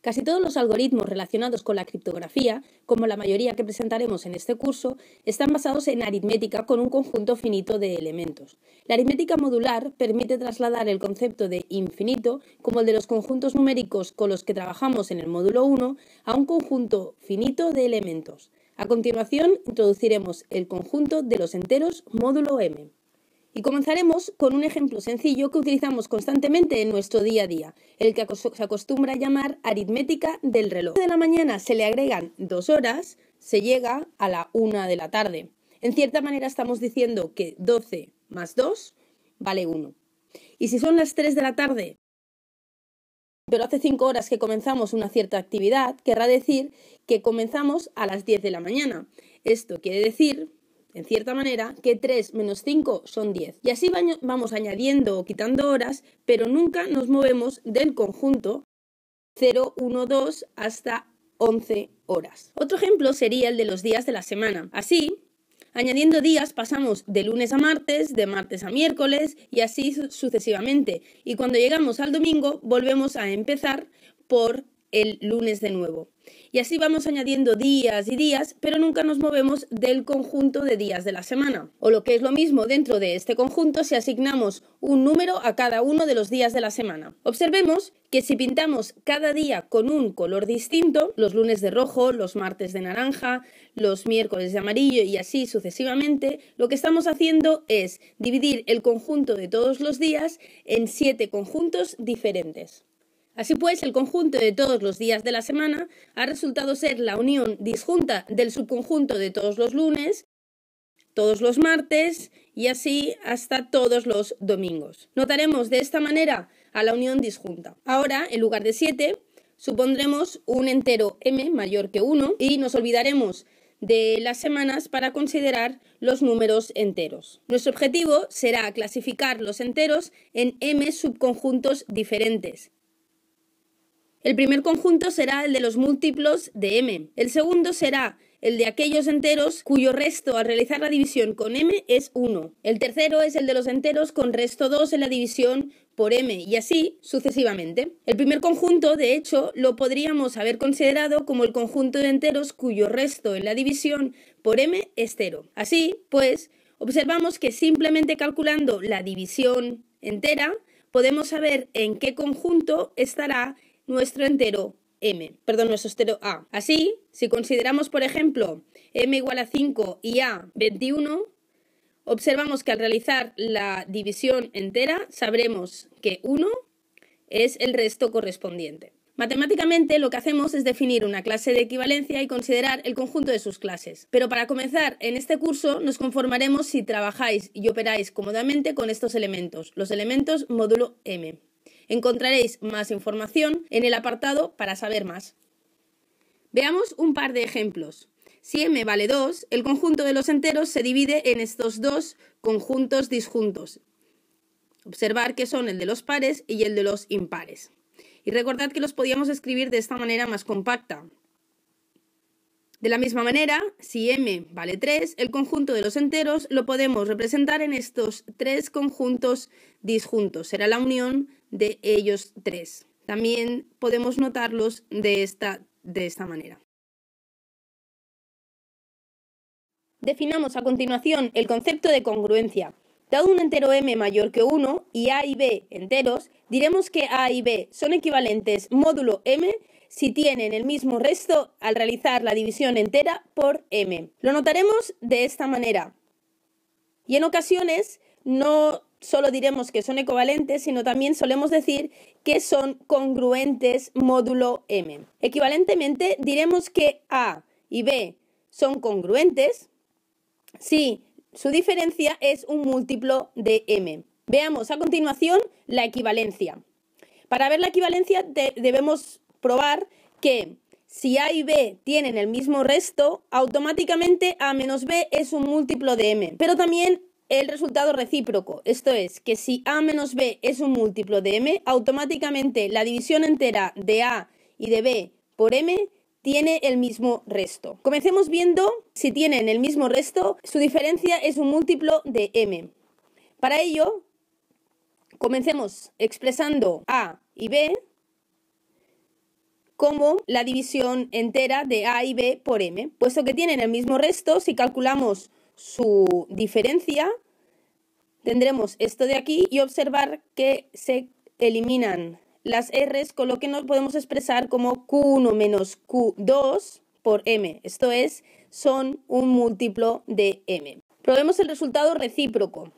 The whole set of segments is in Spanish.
Casi todos los algoritmos relacionados con la criptografía, como la mayoría que presentaremos en este curso, están basados en aritmética con un conjunto finito de elementos. La aritmética modular permite trasladar el concepto de infinito, como el de los conjuntos numéricos con los que trabajamos en el módulo 1, a un conjunto finito de elementos. A continuación, introduciremos el conjunto de los enteros módulo m. Y comenzaremos con un ejemplo sencillo que utilizamos constantemente en nuestro día a día, el que se acostumbra a llamar aritmética del reloj. De la mañana se le agregan dos horas, se llega a la una de la tarde. En cierta manera estamos diciendo que 12 más 2 vale 1. Y si son las 3 de la tarde, pero hace 5 horas que comenzamos una cierta actividad, querrá decir que comenzamos a las 10 de la mañana. Esto quiere decir en cierta manera, que 3 menos 5 son 10. Y así vamos añadiendo o quitando horas, pero nunca nos movemos del conjunto 0, 1, 2 hasta 11 horas. Otro ejemplo sería el de los días de la semana. Así, añadiendo días pasamos de lunes a martes, de martes a miércoles y así sucesivamente. Y cuando llegamos al domingo volvemos a empezar por el lunes de nuevo. Y así vamos añadiendo días y días, pero nunca nos movemos del conjunto de días de la semana. O lo que es lo mismo, dentro de este conjunto, si asignamos un número a cada uno de los días de la semana. Observemos que si pintamos cada día con un color distinto, los lunes de rojo, los martes de naranja, los miércoles de amarillo y así sucesivamente, lo que estamos haciendo es dividir el conjunto de todos los días en siete conjuntos diferentes. Así pues, el conjunto de todos los días de la semana ha resultado ser la unión disjunta del subconjunto de todos los lunes, todos los martes y así hasta todos los domingos. Notaremos de esta manera a la unión disjunta. Ahora, en lugar de 7, supondremos un entero m mayor que 1 y nos olvidaremos de las semanas para considerar los números enteros. Nuestro objetivo será clasificar los enteros en m subconjuntos diferentes el primer conjunto será el de los múltiplos de m. El segundo será el de aquellos enteros cuyo resto al realizar la división con m es 1. El tercero es el de los enteros con resto 2 en la división por m y así sucesivamente. El primer conjunto, de hecho, lo podríamos haber considerado como el conjunto de enteros cuyo resto en la división por m es 0. Así, pues, observamos que simplemente calculando la división entera podemos saber en qué conjunto estará nuestro entero m, perdón, nuestro entero a. Así, si consideramos, por ejemplo, m igual a 5 y a 21, observamos que al realizar la división entera sabremos que 1 es el resto correspondiente. Matemáticamente lo que hacemos es definir una clase de equivalencia y considerar el conjunto de sus clases. Pero para comenzar en este curso nos conformaremos si trabajáis y operáis cómodamente con estos elementos, los elementos módulo m. Encontraréis más información en el apartado para saber más. Veamos un par de ejemplos. Si m vale 2, el conjunto de los enteros se divide en estos dos conjuntos disjuntos. Observar que son el de los pares y el de los impares. Y recordad que los podíamos escribir de esta manera más compacta. De la misma manera, si m vale 3, el conjunto de los enteros lo podemos representar en estos tres conjuntos disjuntos. Será la unión de ellos tres. También podemos notarlos de esta, de esta manera. Definamos a continuación el concepto de congruencia. Dado un entero m mayor que 1 y a y b enteros, diremos que a y b son equivalentes módulo m si tienen el mismo resto al realizar la división entera por m. Lo notaremos de esta manera. Y en ocasiones no solo diremos que son equivalentes, sino también solemos decir que son congruentes módulo m. Equivalentemente diremos que a y b son congruentes si su diferencia es un múltiplo de m. Veamos a continuación la equivalencia. Para ver la equivalencia debemos probar que si A y B tienen el mismo resto, automáticamente A menos B es un múltiplo de M. Pero también el resultado recíproco, esto es, que si A menos B es un múltiplo de M, automáticamente la división entera de A y de B por M tiene el mismo resto. Comencemos viendo si tienen el mismo resto, su diferencia es un múltiplo de M. Para ello, comencemos expresando A y B como la división entera de A y B por M. Puesto que tienen el mismo resto, si calculamos su diferencia, tendremos esto de aquí y observar que se eliminan las R's, con lo que nos podemos expresar como Q1 menos Q2 por M. Esto es, son un múltiplo de M. Probemos el resultado recíproco.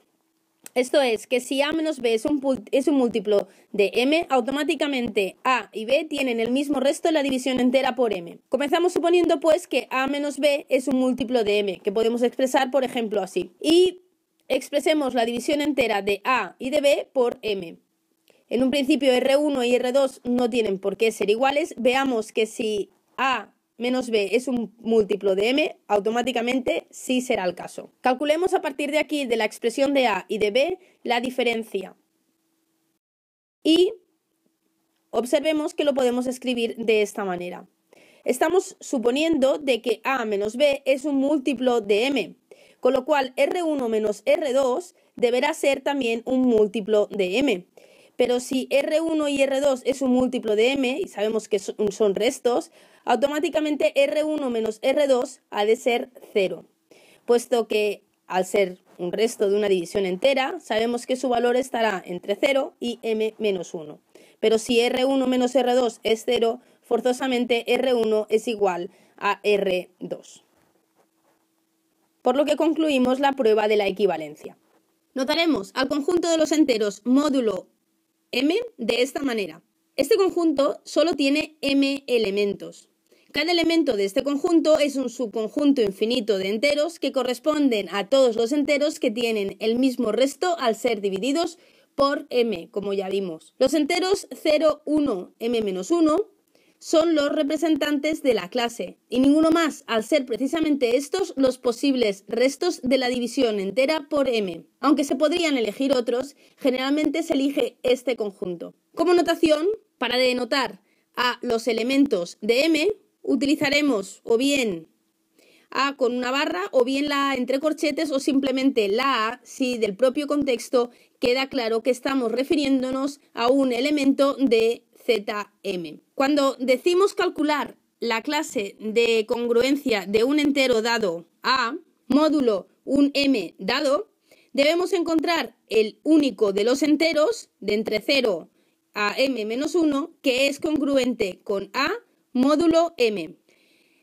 Esto es que si A menos B es un, es un, múltiplo de M, automáticamente A y B tienen el mismo resto en la división entera por M. Comenzamos suponiendo pues que A menos B es un múltiplo de M, que podemos expresar por ejemplo así. Y expresemos la división entera de A y de B por M. En un principio R1 y R2 no tienen por qué ser iguales. Veamos que si A menos b es un múltiplo de m, automáticamente sí será el caso. Calculemos a partir de aquí de la expresión de a y de b la diferencia. Y observemos que lo podemos escribir de esta manera. Estamos suponiendo de que a menos b es un múltiplo de m, con lo cual r1 menos r2 deberá ser también un múltiplo de m. Pero si R1 y R2 es un múltiplo de M, y sabemos que son restos, automáticamente R1 menos R2 ha de ser 0, puesto que al ser un resto de una división entera, sabemos que su valor estará entre 0 y M menos 1. Pero si R1 menos R2 es 0, forzosamente R1 es igual a R2. Por lo que concluimos la prueba de la equivalencia. Notaremos al conjunto de los enteros módulo M de esta manera. Este conjunto solo tiene m elementos. Cada elemento de este conjunto es un subconjunto infinito de enteros que corresponden a todos los enteros que tienen el mismo resto al ser divididos por m, como ya vimos. Los enteros 0, 1, m-1 son los representantes de la clase y ninguno más, al ser precisamente estos los posibles restos de la división entera por m. Aunque se podrían elegir otros, generalmente se elige este conjunto. Como notación, para denotar a los elementos de m, utilizaremos o bien a con una barra o bien la A entre corchetes o simplemente la A si del propio contexto queda claro que estamos refiriéndonos a un elemento de ZM. Cuando decimos calcular la clase de congruencia de un entero dado A, módulo un M dado, debemos encontrar el único de los enteros de entre 0 a M menos 1 que es congruente con A módulo M.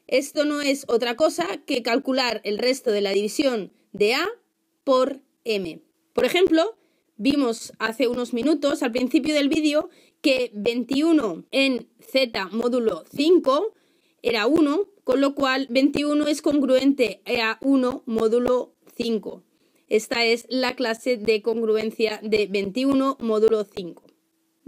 Esto no es otra cosa que calcular el resto de la división de A por M. Por ejemplo, vimos hace unos minutos al principio del vídeo que 21 en z módulo 5 era 1, con lo cual 21 es congruente a 1 módulo 5. Esta es la clase de congruencia de 21 módulo 5.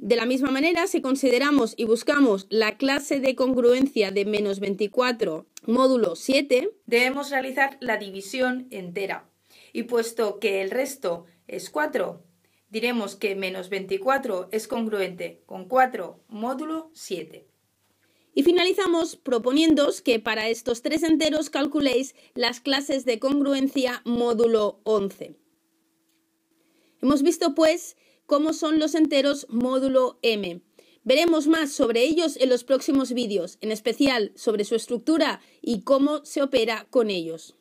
De la misma manera, si consideramos y buscamos la clase de congruencia de menos 24 módulo 7, debemos realizar la división entera. Y puesto que el resto es 4, diremos que menos 24 es congruente con 4 módulo 7. Y finalizamos proponiéndoos que para estos tres enteros calculéis las clases de congruencia módulo 11. Hemos visto pues cómo son los enteros módulo m. Veremos más sobre ellos en los próximos vídeos, en especial sobre su estructura y cómo se opera con ellos.